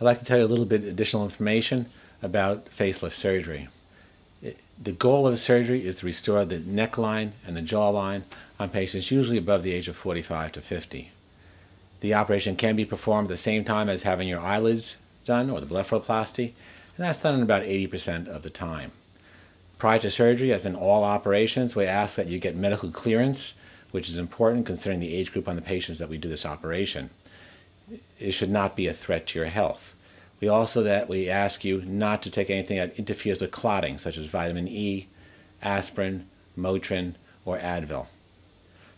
I'd like to tell you a little bit additional information about facelift surgery. It, the goal of surgery is to restore the neckline and the jawline on patients usually above the age of 45 to 50. The operation can be performed at the same time as having your eyelids done or the blepharoplasty, and that's done in about 80% of the time. Prior to surgery, as in all operations, we ask that you get medical clearance, which is important considering the age group on the patients that we do this operation it should not be a threat to your health. We also that we ask you not to take anything that interferes with clotting, such as vitamin E, aspirin, Motrin, or Advil.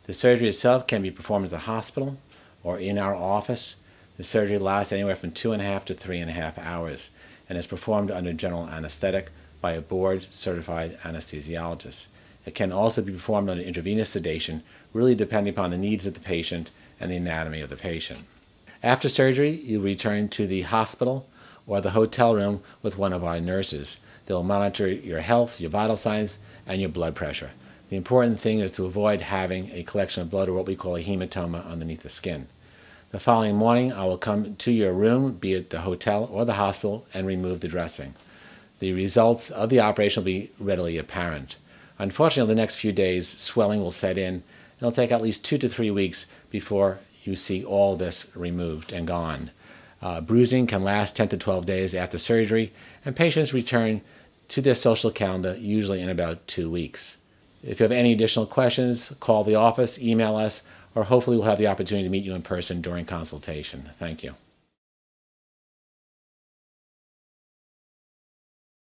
The surgery itself can be performed at the hospital or in our office. The surgery lasts anywhere from two and a half to three and a half hours and is performed under general anesthetic by a board certified anesthesiologist. It can also be performed under intravenous sedation, really depending upon the needs of the patient and the anatomy of the patient. After surgery, you return to the hospital or the hotel room with one of our nurses. They'll monitor your health, your vital signs, and your blood pressure. The important thing is to avoid having a collection of blood or what we call a hematoma underneath the skin. The following morning, I will come to your room, be it the hotel or the hospital, and remove the dressing. The results of the operation will be readily apparent. Unfortunately, the next few days, swelling will set in. And it'll take at least two to three weeks before you see all this removed and gone. Uh, bruising can last 10 to 12 days after surgery, and patients return to their social calendar usually in about two weeks. If you have any additional questions, call the office, email us, or hopefully we'll have the opportunity to meet you in person during consultation. Thank you.